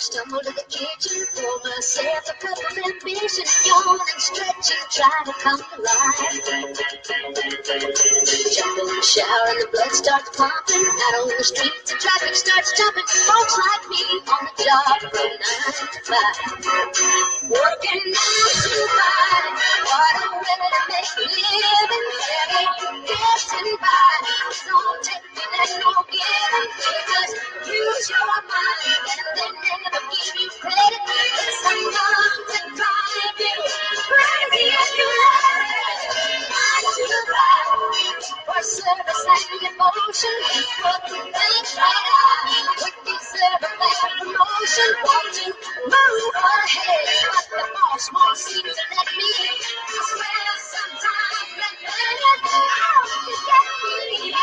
stumble to the kitchen, pour myself a cup of ambition, yawn and stretch and try to come alive. Jump in the shower and the blood starts pumping. Out on the streets, the traffic starts jumping. Folks like me on the job from nine to five. Working nine to five. What a way to make living heavy. Getting by. No taking and no giving. Devotion. Put things right deserve a bad promotion. To move ahead. But the boss won't seem to let me. I swear sometimes that man you get me.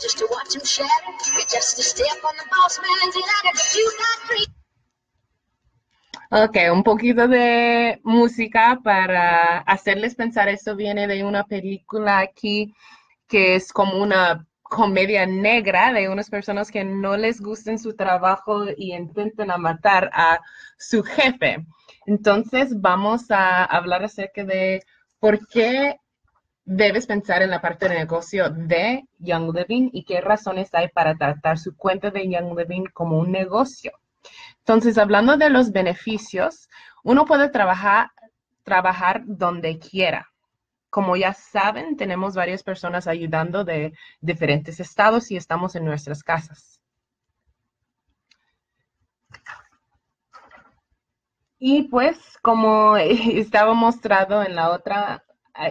Just to watch him shatter, just to step on the boss man's ladder. But you got three. Ok, un poquito de música para hacerles pensar. Esto viene de una película aquí que es como una comedia negra de unas personas que no les gusta en su trabajo y intentan matar a su jefe. Entonces vamos a hablar acerca de por qué debes pensar en la parte de negocio de Young Living y qué razones hay para tratar su cuenta de Young Living como un negocio. Entonces, hablando de los beneficios, uno puede trabajar, trabajar donde quiera. Como ya saben, tenemos varias personas ayudando de diferentes estados y estamos en nuestras casas. Y pues, como estaba mostrado en la otra,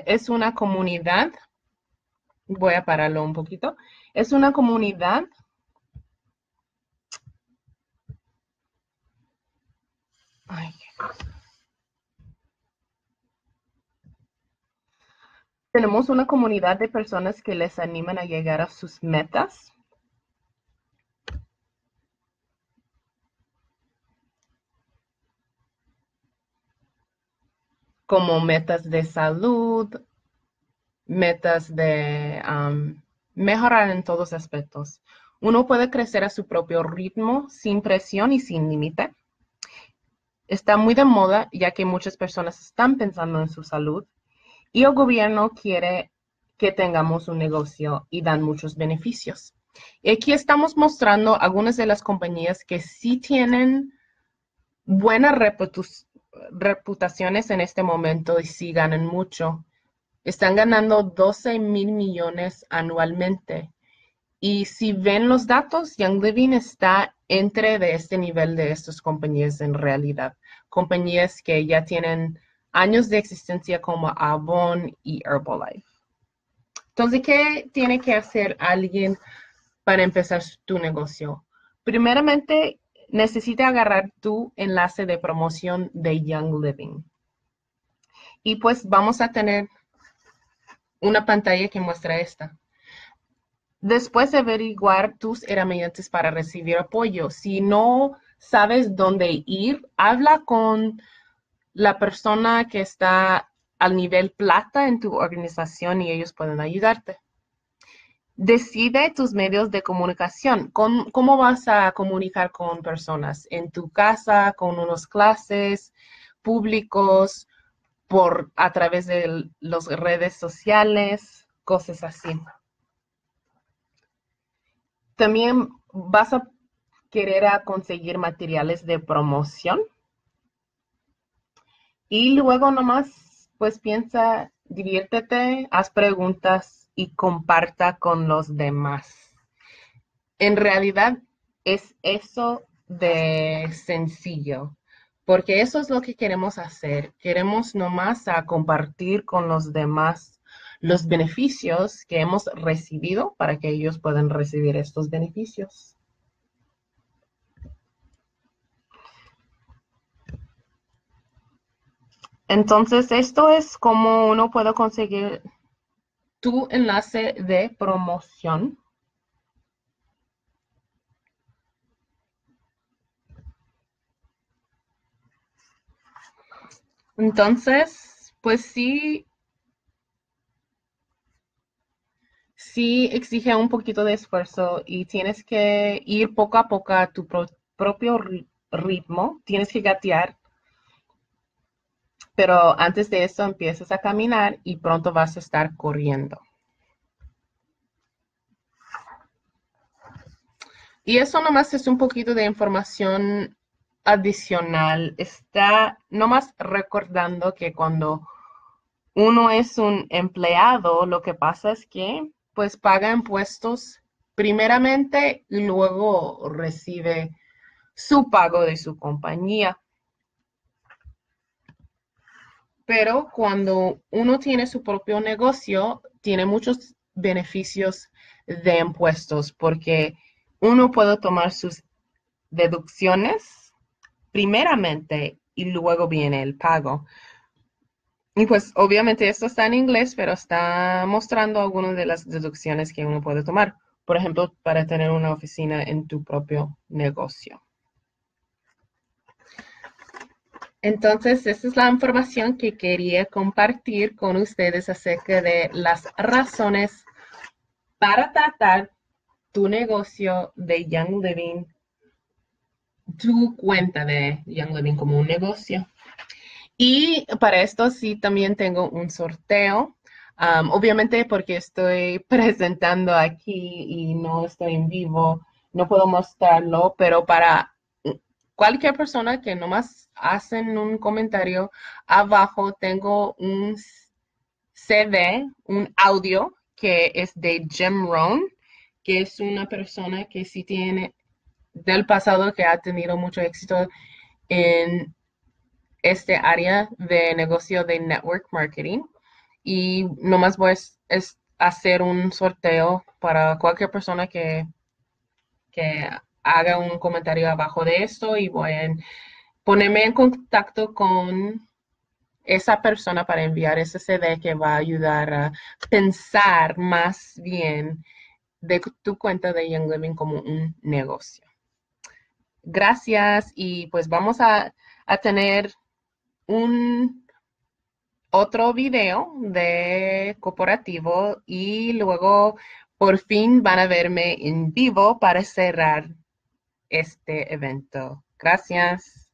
es una comunidad, voy a pararlo un poquito, es una comunidad Tenemos una comunidad de personas que les animan a llegar a sus metas. como metas de salud, metas de um, mejorar en todos aspectos. Uno puede crecer a su propio ritmo, sin presión y sin límite. Está muy de moda ya que muchas personas están pensando en su salud y el gobierno quiere que tengamos un negocio y dan muchos beneficios. Y aquí estamos mostrando algunas de las compañías que sí tienen buenas reputaciones en este momento y sí ganan mucho. Están ganando 12 mil millones anualmente. Y si ven los datos, Young Living está entre de este nivel de estas compañías en realidad. Compañías que ya tienen años de existencia como Avon y Herbalife. Entonces, ¿qué tiene que hacer alguien para empezar tu negocio? Primeramente, necesita agarrar tu enlace de promoción de Young Living. Y pues vamos a tener una pantalla que muestra esta. Después de averiguar tus herramientas para recibir apoyo. Si no sabes dónde ir, habla con la persona que está al nivel plata en tu organización y ellos pueden ayudarte. Decide tus medios de comunicación. ¿Cómo vas a comunicar con personas? ¿En tu casa, con unas clases, públicos, por, a través de las redes sociales, cosas así? También vas a querer conseguir materiales de promoción. Y luego nomás, pues piensa, diviértete, haz preguntas y comparta con los demás. En realidad es eso de sencillo, porque eso es lo que queremos hacer. Queremos nomás a compartir con los demás los beneficios que hemos recibido para que ellos puedan recibir estos beneficios. Entonces, esto es como uno puede conseguir tu enlace de promoción. Entonces, pues sí, sí exige un poquito de esfuerzo y tienes que ir poco a poco a tu propio ritmo, tienes que gatear, pero antes de eso empiezas a caminar y pronto vas a estar corriendo. Y eso nomás es un poquito de información adicional. Está nomás recordando que cuando uno es un empleado, lo que pasa es que pues paga impuestos primeramente y luego recibe su pago de su compañía. Pero cuando uno tiene su propio negocio, tiene muchos beneficios de impuestos porque uno puede tomar sus deducciones primeramente y luego viene el pago. Y pues obviamente esto está en inglés, pero está mostrando algunas de las deducciones que uno puede tomar. Por ejemplo, para tener una oficina en tu propio negocio. Entonces, esa es la información que quería compartir con ustedes acerca de las razones para tratar tu negocio de Young Living, tu cuenta de Young Living como un negocio. Y para esto sí también tengo un sorteo. obviamente porque estoy presentando aquí y no estoy en vivo, no puedo mostrarlo, pero para cualquier persona que nomás hacen un comentario abajo, tengo un CD, un audio que es de Jim Rohn que es una persona que sí tiene del pasado que ha tenido mucho éxito en este área de negocio de network marketing. Y nomás voy a hacer un sorteo para cualquier persona que, que haga un comentario abajo de esto y voy a ponerme en contacto con esa persona para enviar ese CD que va a ayudar a pensar más bien de tu cuenta de Young Living como un negocio. Gracias y pues vamos a, tener un otro video de corporativo y luego por fin van a verme en vivo para cerrar este evento. Gracias.